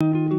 thank you.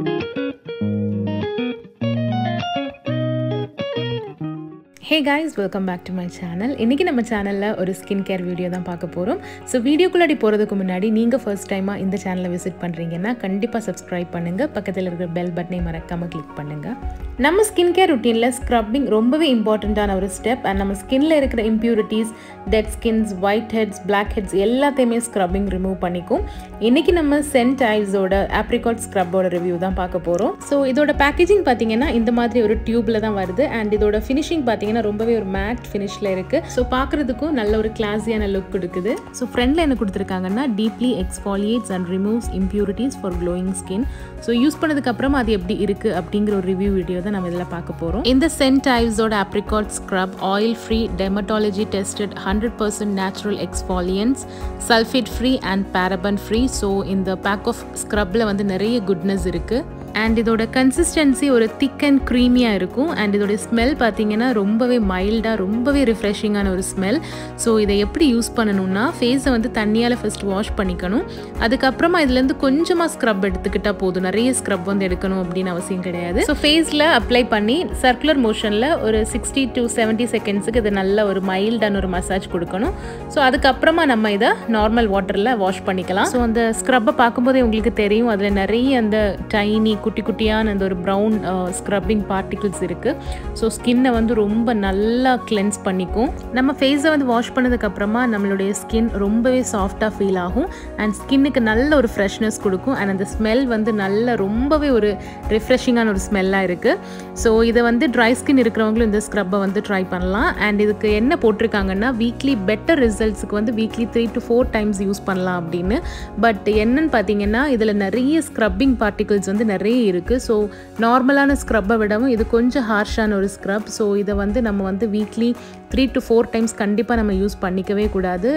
Hey guys welcome back to my channel இன்றைக்கி நம்ம சேனலில் ஒரு ஸ்கின் கேர் வீடியோ தான் பார்க்க போகிறோம் ஸோ வீடியோக்குள்ளாடி போகிறதுக்கு முன்னாடி நீங்கள் ஃபர்ஸ்ட் டைமாக இந்த சேனலை விசிட் பண்ணுறீங்கன்னா கண்டிப்பாக சப்ஸ்கிரைப் பண்ணுங்கள் பக்கத்தில் இருக்கிற பெல் பட்டனை மறக்காமல் கிளிக் பண்ணுங்கள் நம்ம ஸ்கின் கேர் ருட்டீனில் ஸ்க்ரப்பிங் ரொம்பவே இம்பார்ட்டண்ட்டான ஒரு ஸ்டெப் அண்ட் நம்ம ஸ்கின்ல இருக்கிற impurities dead skins whiteheads blackheads எல்லாத்தையுமே ஸ்க்ரப்பிங் ரிமூவ் பண்ணிக்கும். இன்றைக்கி நம்ம சென்ட் ஐஸோட ஆப்ரிகாட் ஸ்க்ரப்போட ரிவ்யூ தான் பார்க்க போகிறோம் ஸோ இதோட பேக்கேஜிங் பார்த்தீங்கன்னா இந்த மாதிரி ஒரு டியூப்பில் தான் வருது. அண்ட் இதோட ஃபினிஷிங் பார்த்தீங்கன்னா ரொம்பவே ஒரு மேட் ஃபினிஷில் இருக்குது ஸோ பார்க்குறதுக்கும் நல்ல ஒரு கிளாஸியான லுக் கொடுக்குது. ஸோ ஃப்ரெண்டில் என்ன கொடுத்துருக்காங்கன்னா deeply exfoliates and removes impurities for glowing skin so use பண்ணதுக்கப்புறம் அது எப்படி இருக்குது அப்படிங்கிற ஒரு ரிவ்யூ வீடியோ தான் நம்ம இதில் பார்க்க போகிறோம் இந்த saint ஐவ்ஸோட apricot scrub oil free dermatology tested hundred percent natural exfoliants sulphate free and paraben free so இந்த பேக் ஆஃப் ஸ்க்ரப்பில் வந்து நிறைய குட்னஸ் இருக்குது அண்ட் இதோட கன்சிஸ்டன்சி ஒரு திக் அண்ட் க்ரீமியாக இருக்கும். அண்ட் இதோட ஸ்மெல் பார்த்தீங்கன்னா ரொம்பவே மைல்டாக ரொம்பவே ரிஃப்ரெஷிங்கான ஒரு ஸ்மெல் ஸோ இதை எப்படி யூஸ் பண்ணணும்னா ஃபேஸை வந்து தண்ணியால் ஃபஸ்ட் வாஷ் பண்ணிக்கணும். அதுக்கப்புறமா இதுலேருந்து கொஞ்சமாக ஸ்க்ரப் எடுத்துக்கிட்டால் போதும். நிறைய ஸ்க்ரப் வந்து எடுக்கணும் அப்படின்னு அவசியம் கிடையாது. ஸோ ஃபேஸில் அப்ளை பண்ணி சர்க்குலர் மோஷனில் ஒரு சிக்ஸ்டி டு செவன்ட்டி செகண்ட்ஸுக்கு இது நல்ல ஒரு மைல்டான ஒரு மசாஜ் கொடுக்கணும். ஸோ அதுக்கப்புறமா நம்ம இதை நார்மல் வாட்டரில் வாஷ் பண்ணிக்கலாம். ஸோ அந்த ஸ்க்ரப்பை பார்க்கும்போதே உங்களுக்கு தெரியும். அதில் நிறைய அந்த டைனி குட்டி குட்டியான அந்த ஒரு ப்ரௌன் ஸ்க்ரப்பிங் பார்ட்டிகிள்ஸ் இருக்குது ஸோ ஸ்கின்னை வந்து ரொம்ப நல்லா கிளென்ஸ் பண்ணிக்கும். நம்ம ஃபேஸை வந்து வாஷ் பண்ணதுக்கப்புறமா நம்மளுடைய ஸ்கின் ரொம்பவே சாஃப்டாக ஃபீல் ஆகும். அண்ட் ஸ்கின்னுக்கு நல்ல ஒரு ஃப்ரெஷ்னஸ் கொடுக்கும். அண்ட் அந்த ஸ்மெல் வந்து நல்ல ரொம்பவே ஒரு ரிஃப்ரெஷிங்கான ஒரு ஸ்மெல்லாக இருக்குது ஸோ இதை வந்து ட்ரை ஸ்கின் இருக்கிறவங்களும் இந்த ஸ்க்ரப்பை வந்து ட்ரை பண்ணலாம். அண்ட் இதுக்கு என்ன போட்டிருக்காங்கன்னா வீக்லி பெட்டர் ரிசல்ட்ஸுக்கு வந்து weekly three to four times use பண்ணலாம் அப்படின்னு. பட் என்னன்னு பார்த்தீங்கன்னா இதில் நிறைய ஸ்க்ரப்பிங் பார்ட்டிகிள்ஸ் வந்து நிறைய இருக்குது ஸோ நார்மலான ஸ்க்ரப்பை விடவும் இது கொஞ்சம் ஹார்ஷான ஒரு ஸ்க்ரப் ஸோ இதை வந்து நம்ம வந்து weekly three to four times கண்டிப்பாக நம்ம யூஸ் பண்ணிக்கவே கூடாது.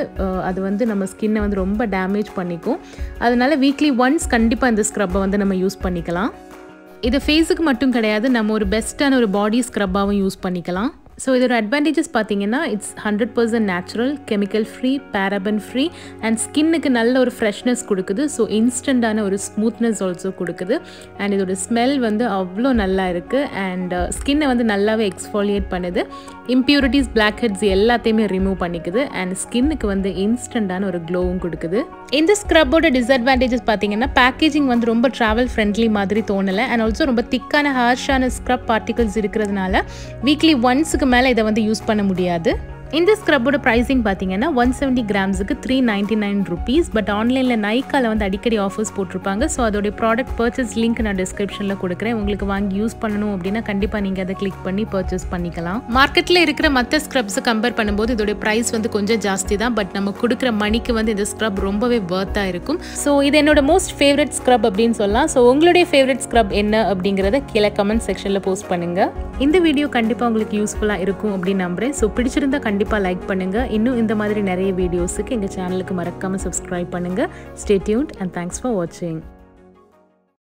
அது வந்து நம்ம ஸ்கின்னை வந்து ரொம்ப டேமேஜ் பண்ணிக்கும். அதனால வீக்லி ஒன்ஸ் கண்டிப்பாக இந்த ஸ்க்ரப்பை வந்து நம்ம யூஸ் பண்ணிக்கலாம். இது ஃபேஸுக்கு மட்டும் கிடையாது. நம்ம ஒரு பெஸ்ட்டான ஒரு பாடி ஸ்க்ரப்பாகவும் யூஸ் பண்ணிக்கலாம். ஸோ இதோட அட்வான்டேஜஸ் பார்த்தீங்கன்னா it's hundred percent natural chemical free paraben free and ஸ்கின்னுக்கு நல்ல ஒரு ஃப்ரெஷ்னஸ் கொடுக்குது. ஸோ இன்ஸ்டண்ட்டான ஒரு ஸ்மூத்னஸ் ஆல்சோ கொடுக்குது. அண்ட் இதோட ஸ்மெல் வந்து அவ்வளோ நல்லா இருக்குது அண்ட் ஸ்கின்னை uh, வந்து நல்லாவே எக்ஸ்ஃபாலியேட் பண்ணுது. இம்ப்யூரிட்டிஸ் பிளாக் ஹெட்ஸ் எல்லாத்தையுமே ரிமூவ் பண்ணிக்குது. அண்ட் ஸ்கின்னுக்கு வந்து இன்ஸ்டண்ட்டான ஒரு க்ளோவும் கொடுக்குது. இந்த ஸ்க்ரப்போட டிஸ்அட்வான்டேஜஸ் பார்த்தீங்கன்னா பேக்கேஜிங் வந்து ரொம்ப ட்ராவல் ஃப்ரெண்ட்லி மாதிரி தோணலை. அண்ட் ஆல்சோ ரொம்ப திக்கான ஹார்ஷான ஸ்க்ரப் பார்ட்டிகல்ஸ் இருக்கிறதுனால வீக்லி ஒன்ஸுக்கு மேலே இதை வந்து யூஸ் பண்ண முடியாது. இந்த ஸ்க்ரப்போட ப்ரைஸிங் பார்த்தீங்கன்னா one seventy கிராம்ஸுக்கு three ninety nine rupees but ஆன்லைனில் நைக்காவில் வந்து அடிக்கடி ஆஃபர்ஸ் போட்டிருப்பாங்க. ஸோ அதோடைய ப்ராடக்ட் பர்ச்சேஸ் லிங்க் நான் டிஸ்கிரிப்ஷனில் கொடுக்குறேன். உங்களுக்கு வாங்கி யூஸ் பண்ணணும் அப்படின்னா கண்டிப்பாக நீங்கள் அதை கிளிக் பண்ணி பர்ச்சேஸ் பண்ணிக்கலாம். மார்க்கெட்டில் இருக்கிற மற்ற ஸ்க்ரப்ஸை கம்பேர் பண்ணும்போது இதோடைய ப்ரைஸ் வந்து கொஞ்சம் ஜாஸ்தி தான். பட் நம்ம கொடுக்குற மணிக்கு வந்து இந்த ஸ்க்ரப் ரொம்பவே ஒர்த்தாக இருக்கும். ஸோ இது என்னோட மோஸ்ட் ஃபேவரட் ஸ்க்ரப் அப்படின்னு சொல்லலாம். ஸோ உங்களுடைய ஃபேவரட் ஸ்க்ரப் என்ன அப்படிங்கிறத கீழே கமெண்ட் செக்ஷனில் போஸ்ட் பண்ணுங்கள் இந்த வீடியோ கண்டிப்பாக உங்களுக்கு யூஸ்ஃபுல்லாக இருக்கும் அப்படின்னு நம்புறேன். ஸோ பிடிச்சிருந்தா கண்டிப்பாக கண்டிப்பாக லைக் பண்ணுங்கள் இன்னும் இந்த மாதிரி நிறைய வீடியோஸுக்கு எங்கள் சேனலுக்கு மறக்காமல் சப்ஸ்கிரைப் பண்ணுங்கள் stay tuned and thanks for வாட்சிங்